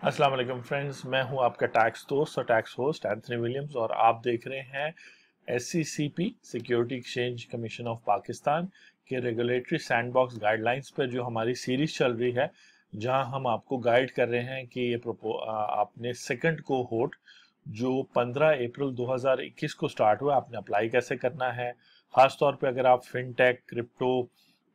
अस्सलाम वालेकुम फ्रेंड्स, मैं हूँ आपका टैक्स दोस्त और टैक्स होस्ट एंथनी विलियम्स और आप देख रहे हैं SCCP security exchange commission of Pakistan के रेगुलेटरी सैंडबॉक्स गाइडलाइंस पर जो हमारी सीरीज़ चल रही है, जहाँ हम आपको गाइड कर रहे हैं कि ये आपने सेकंड को होट जो 15 अप्रैल 2021 को स्टार्ट हुआ आपने अप्लाई कैसे करना है? ख़ासतौर पर अगर आप fintech crypto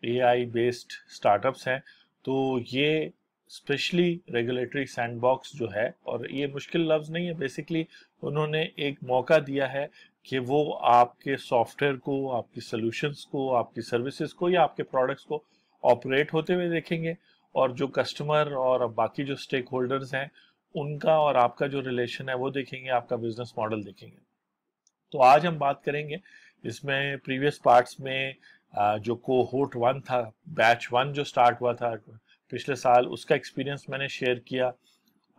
AI based startups हैं तो ये स्पेशली रेगुलेटरी सैंडबॉक्स जो है, और ये मुश्किल लफ्ज़ नहीं है, बेसिकली उन्होंने एक मौका दिया है कि वो आपके सॉफ्टवेयर को, आपकी सॉल्यूशंस को, आपकी सर्विसेज़ को या आपके प्रोडक्ट्स को ऑपरेट होते हुए देखेंगे, और जो कस्टमर और बाकी जो स्टेक होल्डर्स हैं, उनका और आपका जो रिलेशन है वो देखेंगे, आपका बिज़नेस मॉडल देखेंगे। तो आज हम बात करेंगे इसमें प्रीवियस पार्ट्स में जो कोहोट वन था, बैच वन जो स्टार्ट हुआ था पिछले साल उसका एक्सपीरियंस मैंने शेयर किया।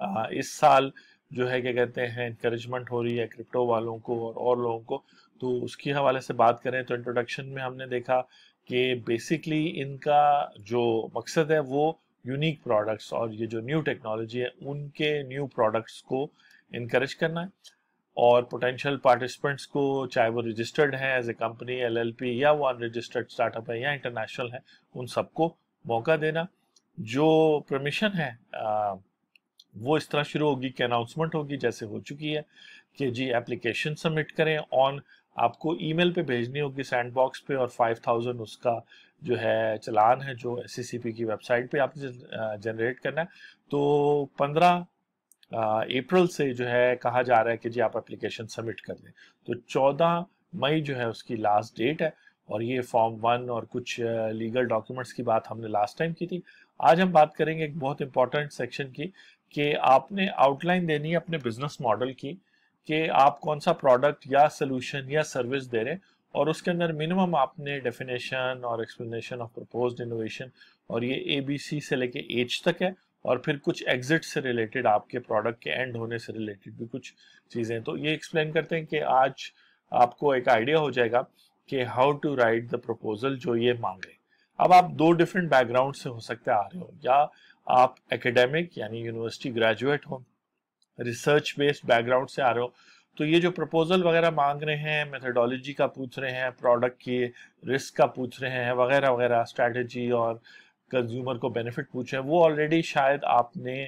आ, इस साल जो है क्या कहते हैं इंकरेजमेंट हो रही है क्रिप्टो वालों को और और लोगों को। तो उसके हवाले से बात करें तो इंट्रोडक्शन में हमने देखा कि बेसिकली इनका जो मकसद है वो यूनिक प्रोडक्ट्स और ये जो न्यू टेक्नोलॉजी है उनके न्यू प्रोडक्ट्स को इनक्रेज करना है। और पोटेंशियल पार्टिसिपेंट्स को चाहे वो रजिस्टर्ड हैं एज ए कंपनी एलएलपी या वो अनरजिस्टर्ड स्टार्टअप है या इंटरनेशनल है उन सबको मौका देना। जो परमिशन है आ, वो इस तरह शुरू होगी कि अनाउंसमेंट होगी जैसे हो चुकी है कि जी एप्लीकेशन सबमिट करें ऑन आपको ईमेल पे भेजनी होगी सैंड बॉक्स पे और 5000 उसका जो है चलान है जो एस की वेबसाइट पे आपने जनरेट करना है। तो 15 अप्रैल से जो है कहा जा रहा है कि जी आप एप्लीकेशन सबमिट कर दें तो 14 मई जो है उसकी लास्ट डेट है और ये फॉर्म वन और कुछ लीगल डॉक्यूमेंट्स की बात हमने लास्ट टाइम की थी। आज हम बात करेंगे एक बहुत इंपॉर्टेंट सेक्शन की कि आपने आउटलाइन देनी है अपने बिज़नेस मॉडल की कि आप कौन सा प्रोडक्ट या सोल्यूशन या सर्विस दे रहे हैं और उसके अंदर मिनिमम आपने डेफिनेशन और एक्सप्लेनेशन ऑफ़ प्रपोज्ड इनोवेशन और ये ए बी सी से लेके एच तक है और फिर कुछ एग्जिट से रिलेटेड आपके प्रोडक्ट के एंड होने से रिलेटेड भी कुछ चीज़ें तो ये एक्सप्लेन करते हैं कि आज आपको एक आइडिया हो जाएगा कि how to write the proposal जो ये मांग रहे अब आप दो डिफरेंट बैकग्राउंड से हो सकते आ रहे हो। या आप एकेडमिक यानी यूनिवर्सिटी ग्रेजुएट हो रिसर्च बेस्ड बैकग्राउंड से आ रहे हो। तो ये जो प्रपोजल वगैरह मांग रहे हैं मेथडोलॉजी का पूछ रहे हैं प्रोडक्ट की रिस्क का पूछ रहे हैं, वगैरह वगैरह स्ट्रैटेजी और कंज्यूमर को बेनिफिट पूछ रहे हैं, वो ऑलरेडी शायद आपने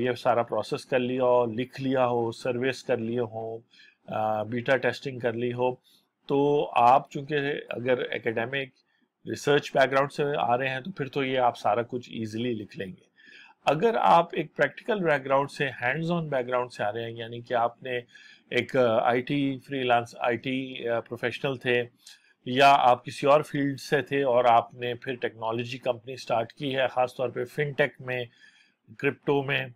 ये सारा प्रोसेस कर लिया हो, लिख लिया हो सर्विस कर लिए हो बीटा टेस्टिंग कर ली हो। तो आप चूँकि अगर एकेडमिक रिसर्च बैकग्राउंड से आ रहे हैं तो फिर तो ये आप सारा कुछ इजीली लिख लेंगे। अगर आप एक प्रैक्टिकल बैकग्राउंड से हैंड्स ऑन बैकग्राउंड से आ रहे हैं, यानी कि आपने एक आईटी फ्रीलांस आईटी प्रोफेशनल थे, या आप किसी और फ़ील्ड से थे और आपने फिर टेक्नोलॉजी कंपनी स्टार्ट की है, ख़ासतौर पे फिनटेक में क्रिप्टो में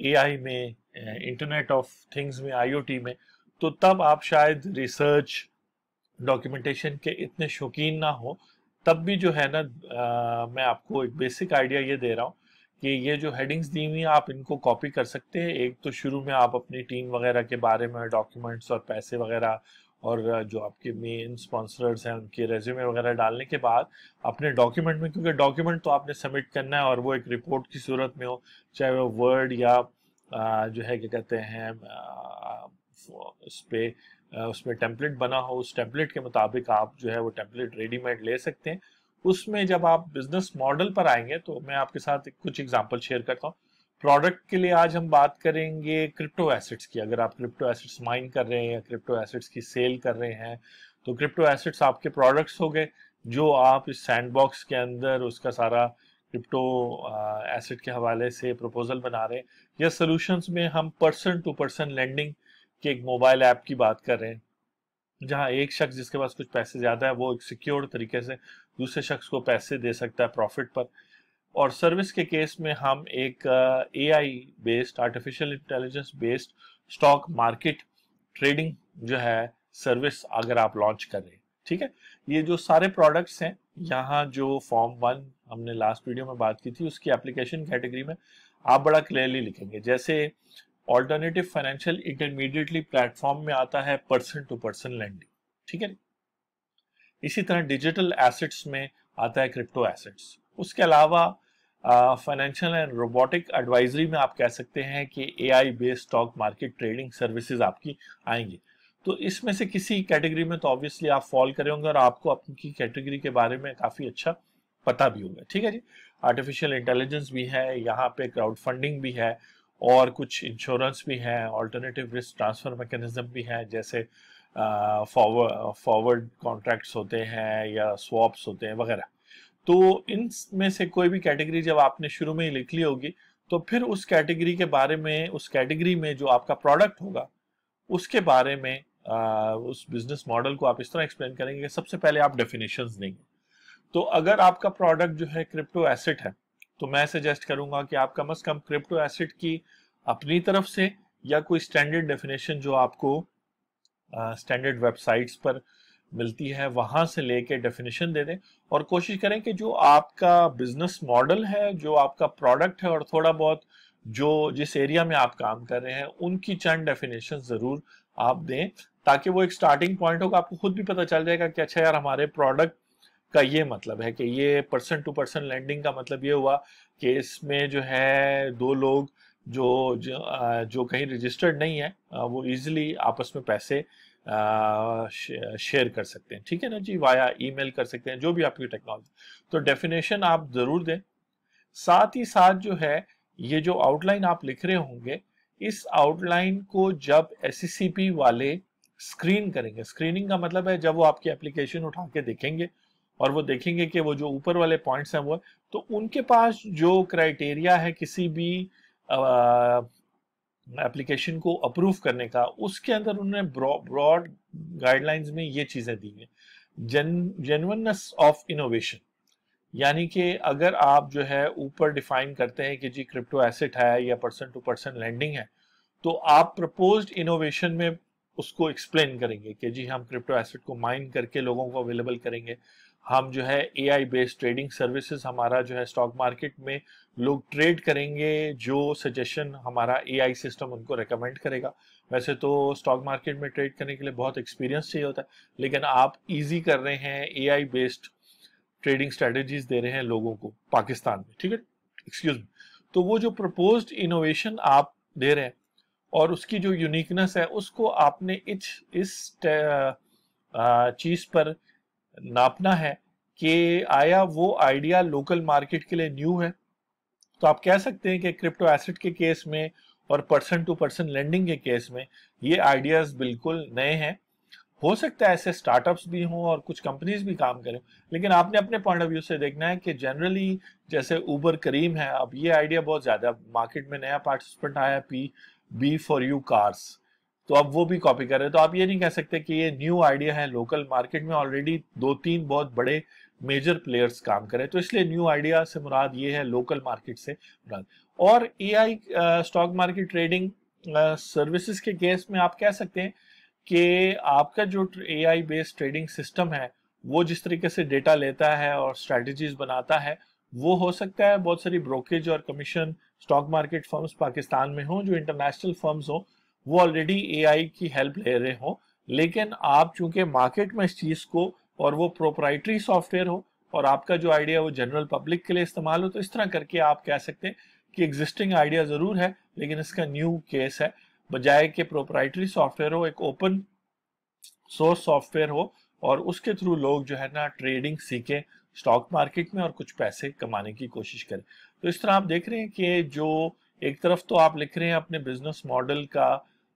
एआई में इंटरनेट ऑफ़ थिंग्स में आईओटी में तो तब आप शायद रिसर्च डॉक्यूमेंटेशन के इतने शौकीन ना हो। तब भी जो है ना मैं आपको एक बेसिक आइडिया ये दे रहा हूँ कि ये जो हेडिंग्स दी हुई आप इनको कॉपी कर सकते हैं। एक तो शुरू में आप अपनी टीम वगैरह के बारे में डॉक्यूमेंट्स और पैसे वगैरह और जो आपके मेन स्पॉन्सर्स हैं, उनके रेज्यूमे वगैरह डालने के बाद अपने डॉक्यूमेंट में, क्योंकि डॉक्यूमेंट तो आपने सबमिट करना है और वो एक रिपोर्ट की सूरत में हो, चाहे वो वर्ड या जो है, क्या कहते हैं उस पर उसमें टेम्पलेट बना हो, उस टेम्पलेट के मुताबिक आप जो है वो टेम्पलेट रेडीमेड ले सकते हैं। उसमें जब आप बिज़नेस मॉडल पर आएँगे तो मैं आपके साथ कुछ एग्जांपल शेयर करता हूँ। प्रोडक्ट के लिए आज हम बात करेंगे क्रिप्टो एसेट्स की। अगर आप क्रिप्टो एसेट्स माइन कर रहे हैं या क्रिप्टो एसेट्स की सेल कर रहे हैं तो क्रिप्टो एसेट्स आपके प्रोडक्ट्स हो गए, जो आप इस सैंडबॉक्स के अंदर उसका सारा क्रिप्टो एसेट के हवाले से प्रपोजल बना रहे हैं। या सोल्यूशंस में हम पर्सन टू पर्सन लेंडिंग कि एक मोबाइल ऐप की बात कर रहे हैं, जहाँ एक शख्स जिसके पास कुछ पैसे ज़्यादा है, वो एक सिक्योर तरीके से दूसरे शख्स को पैसे दे सकता है प्रॉफिट पर। और सर्विस के केस में हम एक A I based artificial intelligence based stock market trading जो है सर्विस अगर आप लॉन्च कर रहे ठीक है? ये जो सारे प्रोडक्ट्स हैं, यहाँ जो फॉर्म वन हमने लास्ट वीडियो में बात की थी, उसकी एप्लीकेशन कैटेगरी में आप बड़ा क्लियरली लिखेंगे। जैसे ऑल्टरनेटिव फाइनेंशियल इंटरमीडिएटली प्लेटफॉर्म में आता है पर्सन टू पर्सन लैंडिंग ठीक है इसी तरह डिजिटल एसेट्स में आता है क्रिप्टो एसेट्स उसके अलावा फाइनेंशियल एंड रोबोटिक एडवाइजरी में आप कह सकते हैं कि AI based stock market trading services आपकी आएँगी। तो इसमें से किसी कैटेगरी में तो ऑब्वियसली आप फॉल करेंगे होंगे और आपको अपनी कैटेगरी के बारे में काफ़ी अच्छा पता भी होगा, ठीक है जी? आर्टिफिशियल इंटेलिजेंस भी है, यहाँ पे क्राउड फंडिंग भी है और कुछ इंश्योरेंस भी है ऑल्टरनेटिव रिस्क ट्रांसफ़र मैकेनिज्म भी है जैसे फॉरवर्ड फॉरवर्ड कॉन्ट्रैक्ट्स होते हैं या स्वॉप्स होते हैं वगैरह। तो इन में से कोई भी कैटेगरी जब आपने शुरू में ही लिख ली होगी तो फिर उस कैटेगरी के बारे में उस कैटेगरी में जो आपका प्रोडक्ट होगा उसके बारे में आ, उस बिज़नेस मॉडल को आप इस तरह एक्सप्लेन करेंगे सबसे पहले आप डेफिनेशन देंगे। तो अगर आपका प्रोडक्ट जो है क्रिप्टो एसेट है तो मैं सजेस्ट करूँगा कि आप कम अज कम क्रिप्टो एसिड की अपनी तरफ़ से या कोई स्टैंडर्ड डेफिनेशन जो आपको स्टैंडर्ड uh, वेबसाइट्स पर मिलती है वहाँ से लेके डेफिनेशन दे दें। और कोशिश करें कि जो आपका बिज़नेस मॉडल है जो आपका प्रोडक्ट है और थोड़ा बहुत जो जिस एरिया में आप काम कर रहे हैं उनकी चंद डेफिनेशन ज़रूर आप दें ताकि वो एक स्टार्टिंग पॉइंट होगा आपको खुद भी पता चल जाएगा कि अच्छा यार हमारे प्रोडक्ट का ये मतलब है कि ये पर्सन टू पर्सन लैंडिंग का मतलब ये हुआ कि इसमें जो है दो लोग जो जो, जो कहीं रजिस्टर्ड नहीं है वो इजीली आपस में पैसे शेयर कर सकते हैं। ठीक है ना जी? वाया ईमेल कर सकते हैं जो भी आपकी टेक्नोलॉजी तो डेफिनेशन आप ज़रूर दें। साथ ही साथ जो है ये जो आउटलाइन आप लिख रहे होंगे इस आउटलाइन को जब एस वाले स्क्रीन करेंगे। स्क्रीनिंग का मतलब है जब वो आपकी एप्लीकेशन उठा के देखेंगे और वो देखेंगे कि वो जो ऊपर वाले पॉइंट्स हैं वो तो उनके पास जो क्राइटेरिया है किसी भी एप्लीकेशन को अप्रूव करने का, उसके अंदर उन्होंने ब्रॉड गाइडलाइंस में ये चीज़ें दी हैं। जेनवननेस ऑफ़ इनोवेशन यानी कि अगर आप जो है ऊपर डिफाइन करते हैं कि जी क्रिप्टो एसेट है या पर्सन टू पर्सन लैंडिंग है तो आप प्रपोज्ड इनोवेशन में उसको एक्सप्लेन करेंगे कि जी हम क्रिप्टो एसेट को माइन करके लोगों को अवेलेबल करेंगे। हम जो है A I based trading services हमारा जो है स्टॉक मार्केट में लोग ट्रेड करेंगे, जो सजेशन हमारा ए आई सिस्टम उनको रिकमेंड करेगा। वैसे तो स्टॉक मार्केट में ट्रेड करने के लिए बहुत एक्सपीरियंस चाहिए होता है, लेकिन आप इजी कर रहे हैं A I based trading strategies दे रहे हैं लोगों को पाकिस्तान में, ठीक है? एक्सक्यूज मी तो वो जो प्रपोज इनोवेशन आप दे रहे हैं और उसकी जो यूनिकनेस है, उसको आपने इस इस चीज़ पर नापना है कि आया वो आइडिया लोकल मार्केट के लिए न्यू है। तो आप कह सकते हैं कि क्रिप्टो एसेट के केस में और पर्सन टू पर्सन लेंडिंग के केस में ये आइडियाज़ बिल्कुल नए हैं। हो सकता है ऐसे स्टार्टअप्स भी हों और कुछ कंपनीज़ भी काम करें, लेकिन आपने अपने पॉइंट ऑफ़ व्यू से देखना है कि जनरली जैसे ऊबर करीम है, अब ये आइडिया बहुत ज़्यादा मार्केट में नया पार्टिसिपेंट आया P B for you cars तो अब वो भी कॉपी कर रहे हैं। तो आप ये नहीं कह सकते कि ये न्यू आइडिया है लोकल मार्केट में ऑलरेडी दो तीन बहुत बड़े मेजर प्लेयर्स काम करें तो इसलिए न्यू आइडिया से मुराद ये है लोकल मार्केट से मुराद। और A I stock market trading services के केस में आप कह सकते हैं कि आपका जो A I based trading system है, वो जिस तरीके से डेटा लेता है और स्ट्रेटजीज बनाता है, वो हो सकता है बहुत सारी ब्रोकेज और commission stock market firms Pakistan में हो, जो इंटरनेशनल फर्म्स हो वो ऑलरेडी एआई की हेल्प ले रहे हो, लेकिन आप चूँकि मार्केट में इस चीज़ को और वो प्रोपराइटरी सॉफ्टवेयर हो, और आपका जो आइडिया वो जनरल पब्लिक के लिए इस्तेमाल हो तो इस तरह करके आप कह सकते हैं कि एग्जिस्टिंग आइडिया ज़रूर है, लेकिन इसका न्यू केस है। बजाय कि प्रोपराइटरी सॉफ्टवेयर हो, एक ओपन सोर्स सॉफ्टवेयर हो, और उसके थ्रू लोग जो है ना ट्रेडिंग सीखे स्टॉक मार्केट में और कुछ पैसे कमाने की कोशिश करें। तो इस तरह आप देख रहे हैं कि जो एक तरफ़ तो आप लिख रहे हैं अपने बिज़नेस मॉडल का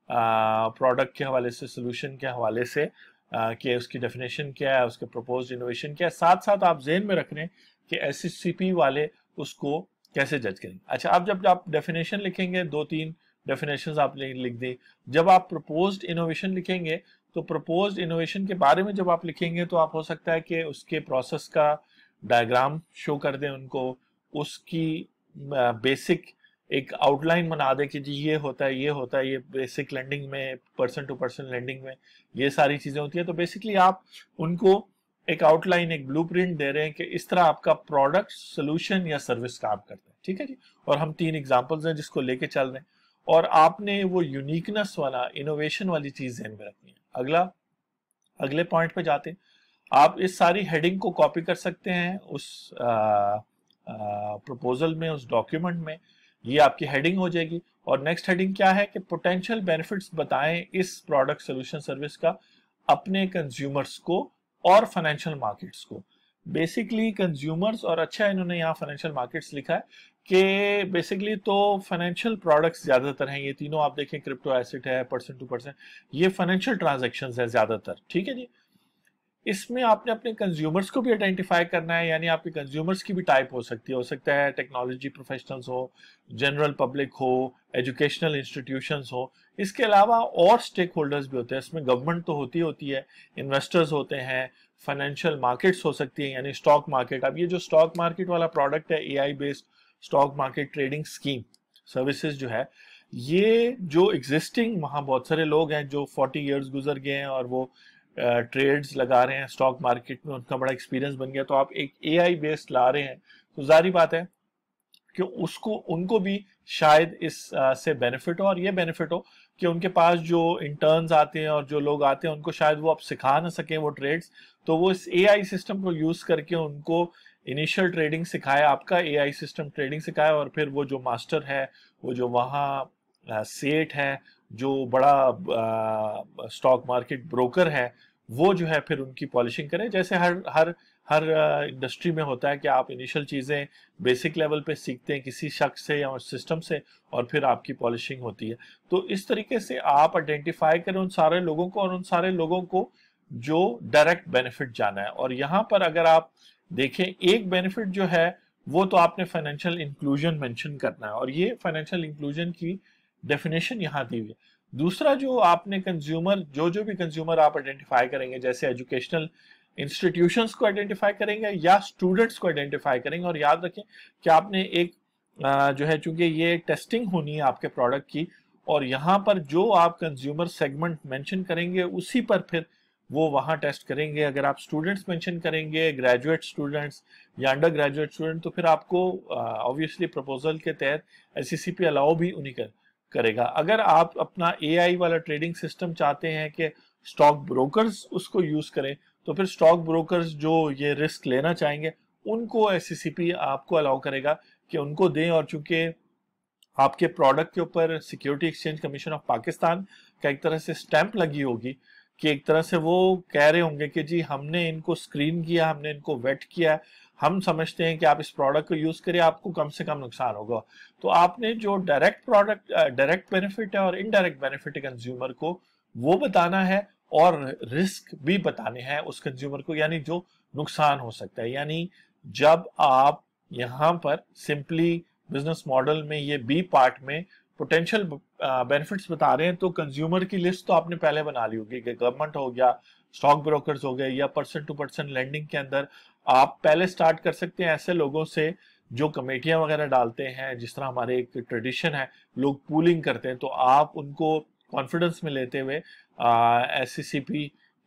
प्रोडक्ट के हवाले से सोल्यूशन के हवाले से कि उसकी डेफिनेशन क्या है, उसके प्रपोज इनोवेशन क्या है। साथ साथ आप जेन में रख रहे हैं कि एस वाले उसको कैसे जज करेंगे। अच्छा अब जब आप डेफिनेशन लिखेंगे, दो तीन डेफिनेशन आप लिख दें, जब आप प्रपोज इनोवेशन लिखेंगे तो प्रपोज इनोवेशन के बारे में जब आप लिखेंगे तो आप हो सकता है कि उसके प्रोसेस का डायग्राम शो कर दें उनको, उसकी बेसिक एक आउटलाइन बना दे कि जी, ये होता है, ये होता है, ये बेसिक लैंडिंग में पर्सन टू पर्सन लैंडिंग में, ये सारी चीज़ें होती है। तो बेसिकली आप उनको एक आउटलाइन एक ब्लूप्रिंट दे रहे हैं कि इस तरह आपका प्रोडक्ट सोल्यूशन या सर्विस काम करता है। ठीक है जी? और हम तीन एग्जाम्पल्स हैं जिसको लेके चल रहे हैं। और आपने वो यूनिकनेस वाला इनोवेशन वाली चीज़ ध्यान में रखनी है। अगला, अगले पॉइंट पे जाते हैं। आप इस सारी हेडिंग को कॉपी कर सकते हैं उस प्रपोजल में, उस डॉक्यूमेंट में। ये आपकी हेडिंग हो जाएगी। और नेक्स्ट हेडिंग क्या है कि पोटेंशियल बेनिफिट्स बताएँ इस प्रोडक्ट सोल्यूशन सर्विस का अपने कंज्यूमर्स को और फाइनेंशियल मार्केट्स को। बेसिकली कंज्यूमर्स और अच्छा इन्होंने यहाँ फाइनेंशियल मार्केट्स लिखा है कि बेसिकली तो फाइनेंशियल प्रोडक्ट्स ज़्यादातर हैं, ये तीनों आप देखें क्रिप्टो एसिड है परसेंट टू परसेंट ये फाइनेंशियल ट्रांजेक्शन है ज़्यादातर, ठीक है जी? इसमें आपने अपने कंज्यूमर्स को भी आइडेंटिफाई करना है, यानी आपके कंज्यूमर्स की भी टाइप हो सकती है। हो सकता है टेक्नोलॉजी प्रोफेशनल्स हो जनरल पब्लिक हो एजुकेशनल इंस्टीट्यूशंस हो। इसके अलावा और स्टेक होल्डर्स भी होते हैं। इसमें गवर्नमेंट तो होती होती है इन्वेस्टर्स होते हैं फाइनेंशियल मार्केट्स हो सकती हैं, यानी स्टॉक मार्केट अब ये जो स्टॉक मार्केट वाला प्रोडक्ट है AI based stock market trading scheme services जो है, ये जो एग्जिस्टिंग वहाँ बहुत सारे लोग हैं जो 40 इयर्स गुजर गए हैं और वो ट्रेड्स लगा रहे हैं, स्टॉक मार्केट में उनका बड़ा एक्सपीरियंस बन गया। तो आप एक ए आई बेस्ड ला रहे हैं तो जारी बात है कि उसको, उनको भी शायद इस से बेनिफिट हो और ये बेनिफिट हो कि उनके पास जो इंटर्न्स आते हैं और जो लोग आते हैं, उनको शायद वो अब सिखा ना सकें वो ट्रेड्स तो वो इस एआई सिस्टम को यूज़ करके उनको इनिशियल ट्रेडिंग सिखाया, आपका एआई सिस्टम ट्रेडिंग सिखाया और फिर वो जो मास्टर है, वो जो वहाँ सेठ है, जो बड़ा स्टॉक मार्केट ब्रोकर है, वो जो है फिर उनकी पॉलिशिंग करें। जैसे हर हर हर इंडस्ट्री में होता है कि आप इनिशियल चीज़ें बेसिक लेवल पे सीखते हैं किसी शख्स से या सिस्टम से और फिर आपकी पॉलिशिंग होती है। तो इस तरीके से आप आइडेंटिफाई करें उन सारे लोगों को और उन सारे लोगों को जो डायरेक्ट बेनिफिट जाना है। और यहाँ पर अगर आप देखें, एक बेनिफिट जो है, वो तो आपने फाइनेंशियल इंक्लूजन मेंशन करना है। और ये फाइनेंशियल इंक्लूजन की डेफिनेशन यहाँ दी हुई है। दूसरा जो आपने कंज्यूमर जो जो भी कंज्यूमर आप आइडेंटिफाई करेंगे, जैसे एजुकेशनल इंस्टीट्यूशंस को आइडेंटिफाई करेंगे या स्टूडेंट्स को आइडेंटिफाई करेंगे, और याद रखें कि आपने एक जो है चूँकि ये टेस्टिंग होनी है आपके प्रोडक्ट की, और यहाँ पर जो आप कंज्यूमर सेगमेंट मेंशन करेंगे, उसी पर फिर वो वहाँ टेस्ट करेंगे। अगर आप स्टूडेंट्स मेंशन करेंगे ग्रेजुएट स्टूडेंट्स या अंडर ग्रेजुएट स्टूडेंट तो फिर आपको ऑब्वियसली प्रपोजल के तहत एससीसीपी अलाउ भी उन्हीं कर करेगा। अगर आप अपना एआई वाला ट्रेडिंग सिस्टम चाहते हैं कि स्टॉक ब्रोकर्स उसको यूज़ करें तो फिर स्टॉक ब्रोकर्स जो ये रिस्क लेना चाहेंगे, उनको एस आपको अलाउ करेगा कि उनको दें और चूँकि आपके प्रोडक्ट के ऊपर security exchange commission of Pakistan का एक तरह से स्टैंप लगी होगी कि एक तरह से वो कह रहे होंगे कि जी हमने इनको स्क्रीन किया, हमने इनको वेट किया हम समझते हैं कि आप इस प्रोडक्ट को यूज़ करिए, आपको कम से कम नुकसान होगा। तो आपने जो डायरेक्ट प्रोडक्ट डायरेक्ट बेनिफिट है और इनडायरेक्ट बेनिफिट है कंज्यूमर को, वो बताना है और रिस्क भी बताने हैं उस कंज्यूमर को, यानी जो नुकसान हो सकता है। यानी जब आप यहाँ पर सिंपली बिज़नेस मॉडल में ये बी पार्ट में पोटेंशियल बेनिफिट्स बता रहे हैं तो कंज्यूमर की लिस्ट तो आपने पहले बना ली होगी कि गवर्नमेंट हो गया स्टॉक ब्रोकर्स हो गए या परसेंट टू परसेंट लैंडिंग के अंदर आप पहले स्टार्ट कर सकते हैं ऐसे लोगों से जो कमेटियाँ वगैरह डालते हैं, जिस तरह हमारे एक ट्रेडिशन है, लोग पूलिंग करते हैं तो आप उनको कॉन्फिडेंस में लेते हुए एस सी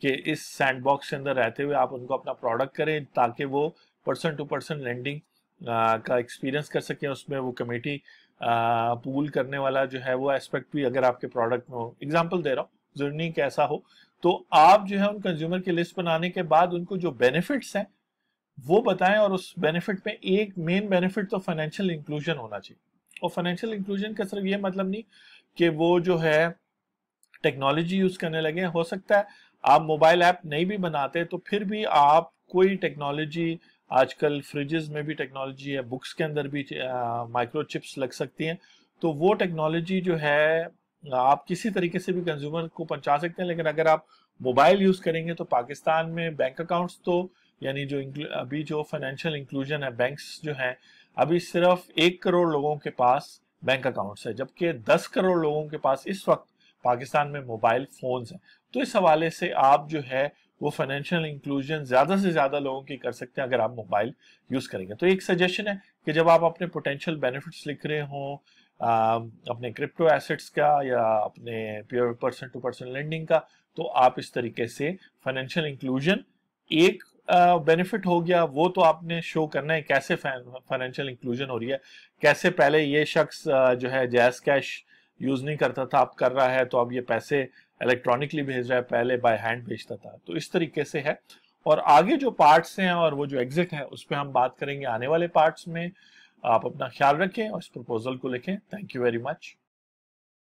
के इस सैंड बॉक्स के अंदर रहते हुए आप उनको अपना प्रोडक्ट करें, ताकि वो पर्सन टू पर्सन लेंडिंग का एक्सपीरियंस कर सकें, उसमें वो कमेटी पूल करने वाला जो है वो एस्पेक्ट भी अगर आपके प्रोडक्ट में हो। एग्ज़ाम्पल दे रहा हूँ, ज़रूरी नहीं कि ऐसा हो। तो आप जो है उन कंज्यूमर की लिस्ट बनाने के बाद उनको जो बेनिफिट्स हैं वो बताएँ और उस बेनिफिट में एक मेन बेनिफिट तो फाइनेंशियल इंक्लूजन होना चाहिए। और फाइनेंशियल इंक्लूजन का सिर्फ़ ये मतलब नहीं कि वो जो है टेक्नोलॉजी यूज़ करने लगे। हो सकता है आप मोबाइल ऐप नहीं भी बनाते तो फिर भी आप कोई टेक्नोलॉजी आजकल फ्रिजेस में भी टेक्नोलॉजी है बुक्स के अंदर भी माइक्रोचिप्स लग सकती हैं। तो वो टेक्नोलॉजी जो है, आप किसी तरीके से भी कंज्यूमर को पहुँचा सकते हैं। लेकिन अगर आप मोबाइल यूज़ करेंगे तो पाकिस्तान में बैंक अकाउंट्स तो यानी जो अभी जो फाइनेंशियल इंक्लूजन है बैंक्स जो हैं, अभी सिर्फ़ एक करोड़ लोगों के पास बैंक अकाउंट्स है, जबकि दस करोड़ लोगों के पास इस वक्त पाकिस्तान में मोबाइल फोन्स हैं। तो इस हवाले से आप जो है, वो फाइनेंशियल इंक्लूजन ज़्यादा से ज़्यादा लोगों की कर सकते हैं, अगर आप मोबाइल यूज़ करेंगे। तो एक सजेशन है कि जब आप अपने पोटेंशियल बेनिफिट्स लिख रहे हो अपने क्रिप्टो एसेट्स का या अपने pure person to person lending का तो आप इस तरीके से फाइनेंशियल इंक्लूजन एक बेनिफिट हो गया, वो तो आपने शो करना है, कैसे फाइनेंशियल इंक्लूजन हो रही है, कैसे पहले ये शख्स जो है जैस कैश यूज़ नहीं करता था, अब कर रहा है तो अब ये पैसे इलेक्ट्रॉनिकली भेज रहा है, पहले बाय हैंड भेजता था तो इस तरीके से है। और आगे जो पार्ट्स हैं और वो जो एग्जिट है, उस पर हम बात करेंगे आने वाले पार्ट्स में। आप अपना ख्याल रखें और इस प्रपोजल को लिखें। Thank you very much